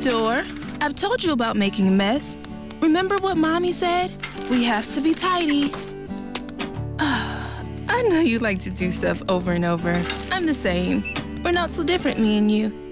Door, I've told you about making a mess. Remember what Mommy said? We have to be tidy. I know you like to do stuff over and over. I'm the same. We're not so different, me and you.